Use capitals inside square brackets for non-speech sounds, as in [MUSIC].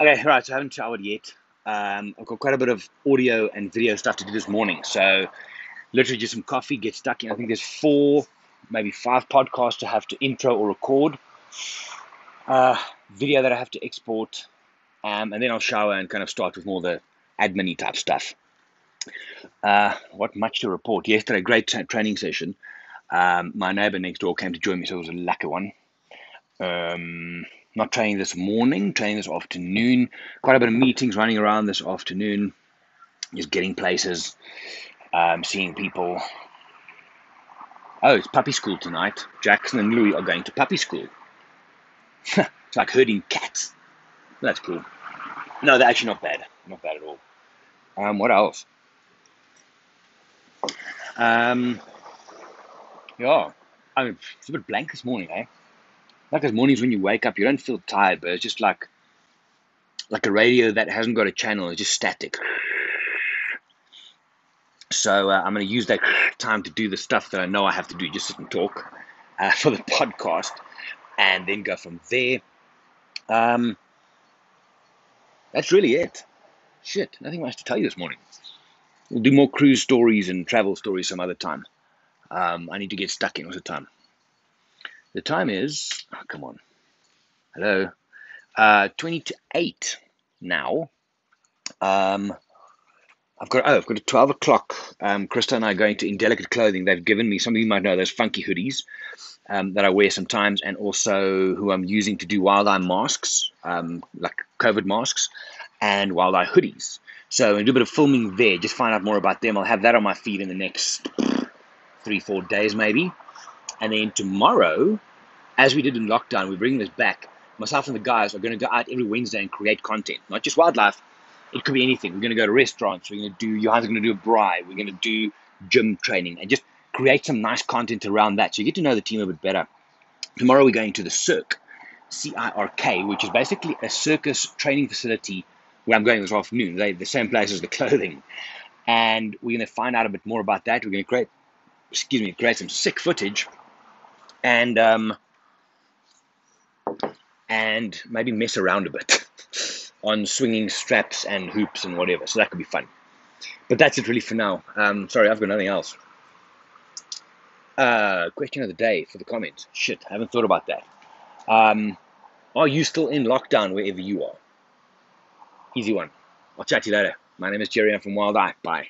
Okay, right. So I haven't showered yet. Um, I've got quite a bit of audio and video stuff to do this morning. So literally just some coffee, get stuck in. I think there's four, maybe five podcasts to have to intro or record. Uh, video that I have to export. Um, and then I'll shower and kind of start with more the admin type stuff. Uh, what much to report? Yesterday, great tra- training session. Um, my neighbor next door came to join me, so it was a lucky one. Um, not training this morning, training this afternoon. Quite a bit of meetings running around this afternoon, just getting places, um, seeing people. Oh, it's puppy school tonight. Jackson and Louis are going to puppy school. [LAUGHS] it's like herding cats. That's cool. No, they're actually not bad. Not bad at all. Um, what else? Um, yeah, I mean, it's a bit blank this morning, eh? Like those mornings when you wake up, you don't feel tired, but it's just like like a radio that hasn't got a channel, it's just static. So uh, I'm going to use that time to do the stuff that I know I have to do, just sit and talk uh, [LAUGHS] for the podcast, and then go from there. Um, that's really it. Shit, nothing much to tell you this morning. We'll do more cruise stories and travel stories some other time. Um, I need to get stuck in. What's the time? The time is, oh, come on, hello, uh, 20 to 8 now. Um, I've got, oh, I've got a 12 o'clock. Um, Krista and I are going to Indelicate Clothing. They've given me, some of you might know, those funky hoodies um, that I wear sometimes, and also who I'm using to do wild eye masks, um, like COVID masks, and wild eye hoodies. So I do a bit of filming there, just find out more about them. I'll have that on my feed in the next three, four days maybe. And then tomorrow, as we did in lockdown, we're bringing this back. Myself and the guys are going to go out every Wednesday and create content, not just wildlife. It could be anything. We're going to go to restaurants. We're going to do, Johan's going to do a braai. We're going to do gym training and just create some nice content around that. So you get to know the team a bit better. Tomorrow we're going to the Cirque, C I R K, which is basically a circus training facility where I'm going this afternoon. They the same place as the [LAUGHS] clothing. And we're going to find out a bit more about that. We're going to create, excuse me, create some sick footage and um, and maybe mess around a bit [LAUGHS] on swinging straps and hoops and whatever. So that could be fun. But that's it really for now. Um, sorry, I've got nothing else. Uh, question of the day for the comments. Shit, I haven't thought about that. Um, are you still in lockdown wherever you are? Easy one. I'll chat to you later. My name is Gerry. I'm from Wild Eye. Bye.